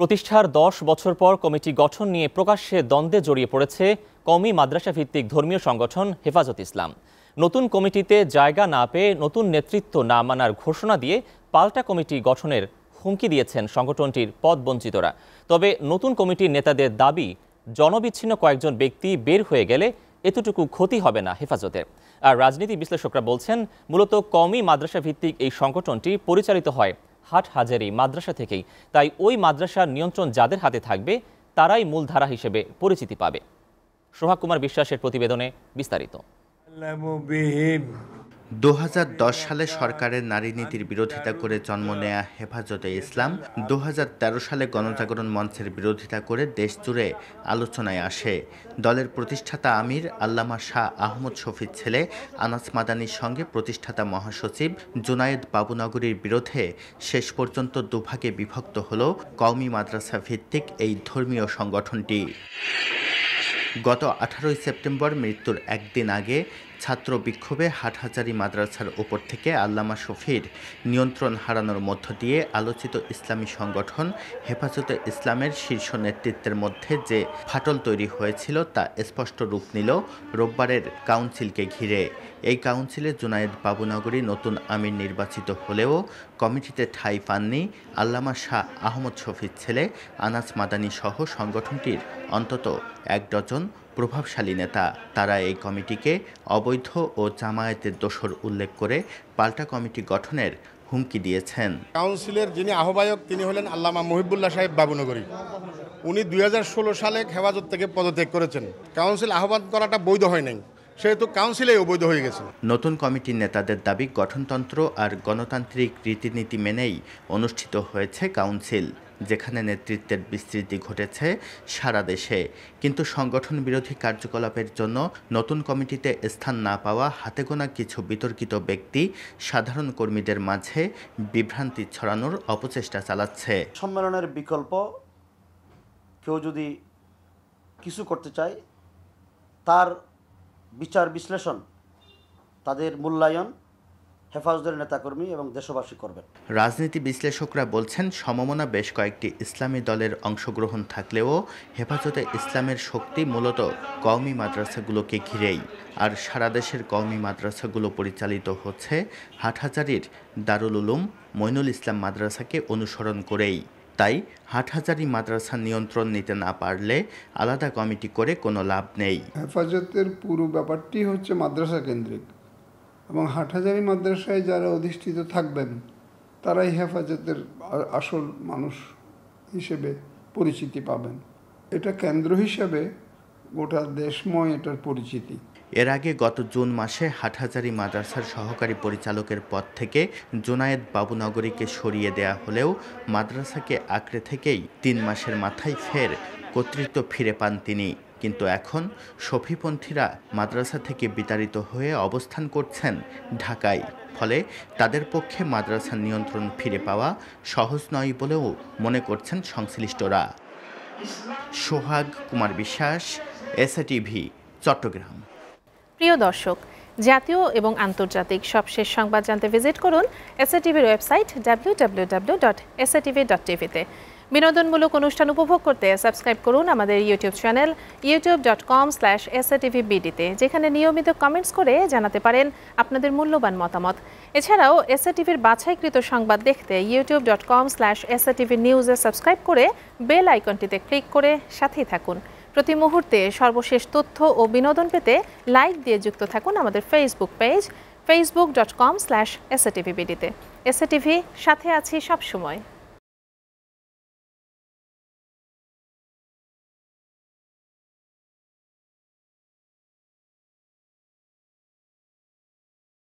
প্রতিষ্ঠার দশ বছর পর কমিটি গঠন নিয়ে প্রকাশ্যে দ্বন্দ্বে জড়িয়ে পড়েছে কমি মাদ্রাসা ভিত্তিক ধর্মীয় সংগঠন হেফাজত ইসলাম। নতুন কমিটিতে জায়গা না পেয়ে নতুন নেতৃত্ব না মানার ঘোষণা দিয়ে পাল্টা কমিটি গঠনের হুমকি দিয়েছেন সংগঠনটির পদবঞ্চিতরা। তবে নতুন কমিটির নেতাদের দাবি, জনবিচ্ছিন্ন কয়েকজন ব্যক্তি বের হয়ে গেলে এতটুকু ক্ষতি হবে না হেফাজতের। আর রাজনীতি বিশ্লেষকরা বলছেন, মূলত কমই মাদ্রাসা ভিত্তিক এই সংগঠনটি পরিচালিত হয় হাট হাজারি মাদ্রাসা থেকেই। তাই ওই মাদ্রাসার নিয়ন্ত্রণ যাদের হাতে থাকবে, তারাই মূলধারা হিসেবে পরিচিতি পাবে। সোহাগ কুমার বিশ্বাসের প্রতিবেদনে বিস্তারিত। দু হাজার দশ সালে সরকারের নারী নীতির বিরোধিতা করে জন্ম নেয়া হেফাজতে ইসলাম দু হাজার তেরো সালে গণজাগরণ মঞ্চের বিরোধিতা করে দেশ জুড়ে আলোচনায় আসে। দলের প্রতিষ্ঠাতা আমির, আল্লামা শাহ আহমদ শফির ছেলে আনাস মাদানির সঙ্গে প্রতিষ্ঠাতা মহাসচিব জুনায়েদ বাবুনগরীর বিরোধে শেষ পর্যন্ত দুভাগে বিভক্ত হল কওমি মাদ্রাসা ভিত্তিক এই ধর্মীয় সংগঠনটি। গত আঠারোই সেপ্টেম্বর মৃত্যুর একদিন আগে ছাত্র বিক্ষোভে হাটহাজারি মাদ্রাসার ওপর থেকে আল্লামা শফির নিয়ন্ত্রণ হারানোর মধ্য দিয়ে আলোচিত ইসলামী সংগঠন হেফাজতে ইসলামের শীর্ষ নেতৃত্বের মধ্যে যে ফাটল তৈরি হয়েছিল তা স্পষ্ট রূপ নিল রোববারের কাউন্সিলকে ঘিরে। এই কাউন্সিলে জুনায়েদ বাবুনগরী নতুন আমির নির্বাচিত হলেও কমিটিতে ঠাঁই পাননি আল্লামা শাহ আহমদ শফির ছেলে আনাস মাদানী সহ সংগঠনটির অন্তত এক ডজন প্রভাবশালী নেতা। তারা এই কমিটিকে অবৈধ ও জামায়াতের দোষর উল্লেখ করে পাল্টা কমিটি গঠনের হুমকি দিয়েছেন। কাউন্সিলের যিনি আহ্বায়ক তিনি হলেন আল্লামা মহিবুল্লাহ সাহেব বাবুনগরী। উনি দুই হাজার ষোলো সালে হেফাজত থেকে পদত্যাগ করেছেন। কাউন্সিল আহ্বান করাটা বৈধ হয় নাই সেহেতু কাউন্সিলে অবৈধ হয়ে গেছে। নতুন কমিটির নেতাদের দাবি গঠনতন্ত্র আর গণতান্ত্রিক রীতিনীতি মেনেই অনুষ্ঠিত হয়েছে কাউন্সিল। যেখানে নেতৃত্বের বিস্তৃতি ঘটেছে সারা দেশে। কিন্তু সংগঠন বিরোধী কার্যকলাপের জন্য নতুন কমিটিতে স্থান না পাওয়া হাতে গোনা কিছু বিতর্কিত ব্যক্তি সাধারণ কর্মীদের মাঝে বিভ্রান্তি ছড়ানোর অপচেষ্টা চালাচ্ছে। সম্মেলনের বিকল্প কেউ যদি কিছু করতে চায়, তার বিচার বিশ্লেষণ, তাদের মূল্যায়ন হেফাজতের নেতাকর্মী এবং দেশবাসী করবেন। রাজনীতি বিশ্লেষকরা বলছেন সমমনা বেশ কয়েকটি ইসলামী দলের অংশগ্রহণ থাকলেও হেফাজতে ইসলামের শক্তি মূলত কওমি মাদ্রাসাগুলোকে ঘিরেই। আর সারা দেশের কওমি মাদ্রাসাগুলো পরিচালিত হচ্ছে হাটহাজারির দারুল উলুম মইনুল ইসলাম মাদ্রাসাকে অনুসরণ করেই। তাই হাটহাজারি মাদ্রাসা নিয়ন্ত্রণ নিতে না পারলে আলাদা কমিটি করে কোনো লাভ নেই। হেফাজতের পুরো ব্যাপারটি হচ্ছে মাদ্রাসা কেন্দ্রিক। এবং হাটহাজারি মাদ্রাসায় যারা অধিষ্ঠিত থাকবেন, তারাই হেফাজতের আসল মানুষ হিসেবে পরিচিতি পাবেন। এটা কেন্দ্র হিসেবে গোটা দেশময় এটার পরিচিতি। এর আগে গত জুন মাসে হাটহাজারি মাদ্রাসার সহকারী পরিচালকের পদ থেকে জোনায়েদ বাবুনগরীকে সরিয়ে দেয়া হলেও মাদ্রাসাকে আঁকড়ে থেকেই তিন মাসের মাথায় ফের কর্তৃত্ব ফিরে পান তিনি। কিন্তু এখন সফিপন্থীরা মাদ্রাসা থেকে বিতাড়িত হয়ে অবস্থান করছেন ঢাকায়। ফলে তাদের পক্ষে মাদ্রাসার নিয়ন্ত্রণ ফিরে পাওয়া সহজ নয় বলেও মনে করছেন সংশ্লিষ্টরা। সোহাগ কুমার বিশ্বাস এসএটিভি চট্টগ্রাম। প্রিয় দর্শক, জাতীয় এবং আন্তর্জাতিক সবশেষ সংবাদ জানতে ভিজিট করুন এসএটিভির ওয়েবসাইট www.sativ.tv-তে বিনোদনমূলক অনুষ্ঠান উপভোগ করতে সাবস্ক্রাইব করুন আমাদের YouTube channel YouTube dot com slash বিডিতে যেখানে নিয়মিত কমেন্টস করে জানাতে পারেন আপনাদের মূল্যবান মতামত। এছাড়াও এসএটিভির বাছাইকৃত সংবাদ দেখতে ইউটিউব ডট কম স্ল্যাশ নিউজে সাবস্ক্রাইব করে বেল আইকনটিতে ক্লিক করে সাথেই থাকুন। প্রতি মুহূর্তে সর্বশেষ তথ্য ও বিনোদন পেতে লাইক দিয়ে যুক্ত থাকুন আমাদের Facebook page Facebook dot com slash SATV বিডিতে SATV সাথে আছি সবসময়।